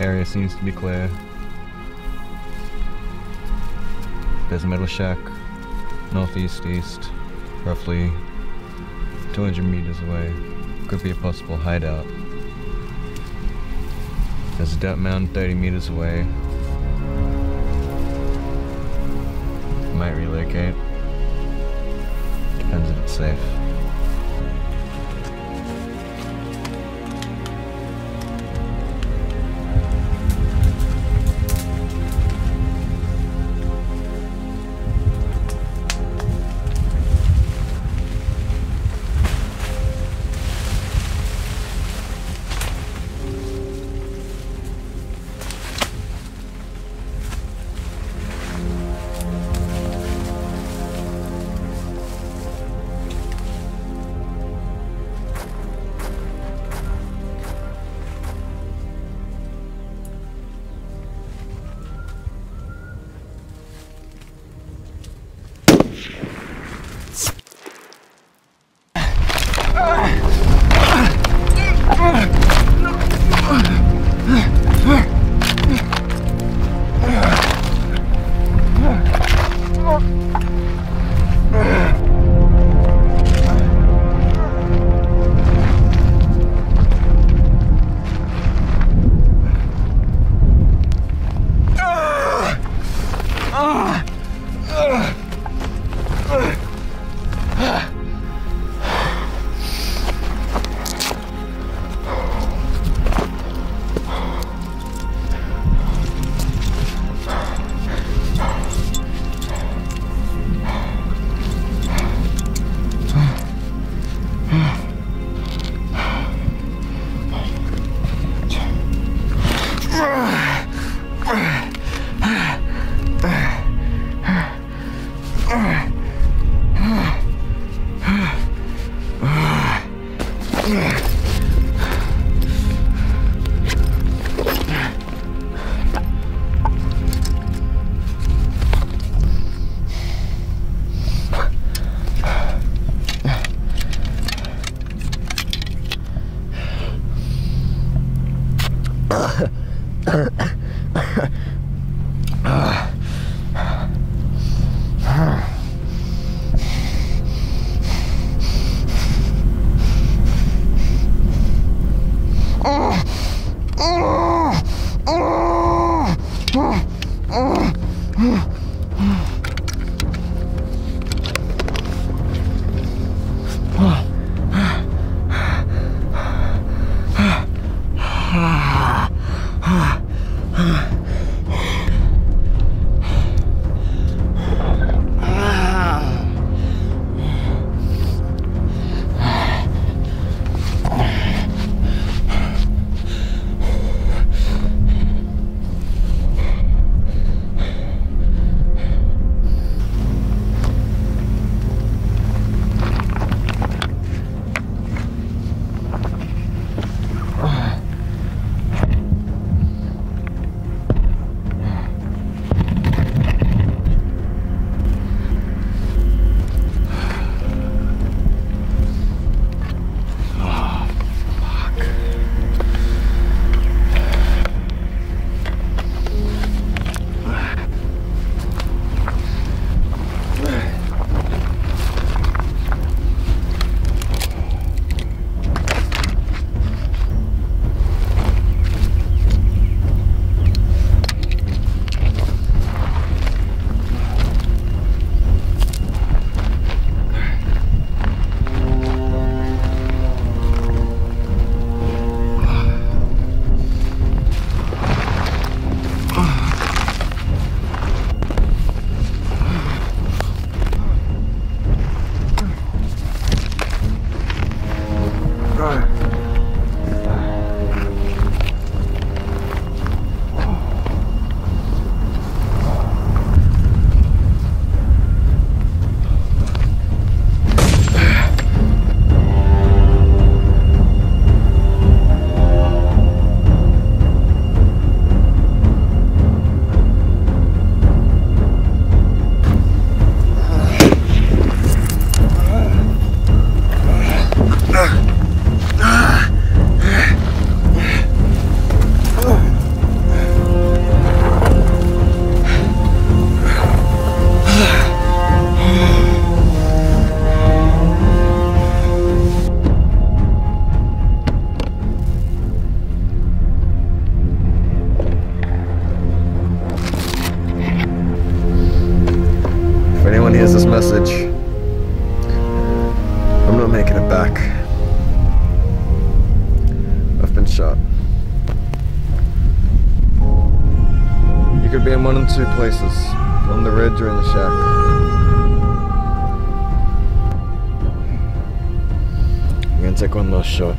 area seems to be clear. There's a metal shack, northeast east, roughly 200 meters away. Could be a possible hideout. There's a dirt mound 30 meters away. Might relocate. Depends if it's safe. Uh. Mm-hmm. You could be in one of two places. On the ridge or in the shack. I'm gonna take one last shot.